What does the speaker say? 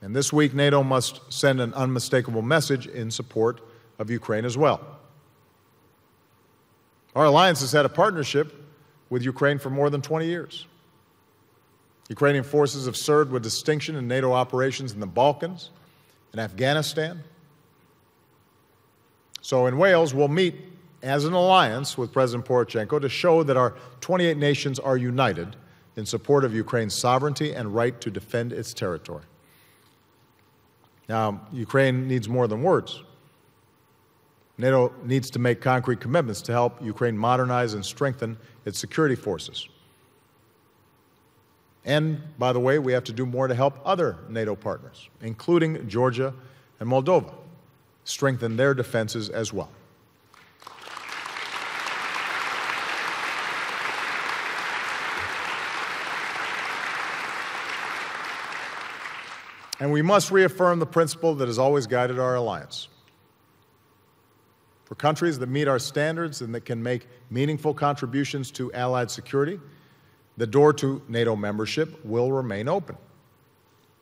And this week, NATO must send an unmistakable message in support of Ukraine as well. Our alliance has had a partnership with Ukraine for more than 20 years. Ukrainian forces have served with distinction in NATO operations in the Balkans and Afghanistan. So in Wales, we'll meet as an alliance with President Poroshenko to show that our 28 nations are united in support of Ukraine's sovereignty and right to defend its territory. Now, Ukraine needs more than words. NATO needs to make concrete commitments to help Ukraine modernize and strengthen its security forces. And, by the way, we have to do more to help other NATO partners, including Georgia and Moldova, strengthen their defenses as well. And we must reaffirm the principle that has always guided our alliance. For countries that meet our standards and that can make meaningful contributions to Allied security, the door to NATO membership will remain open.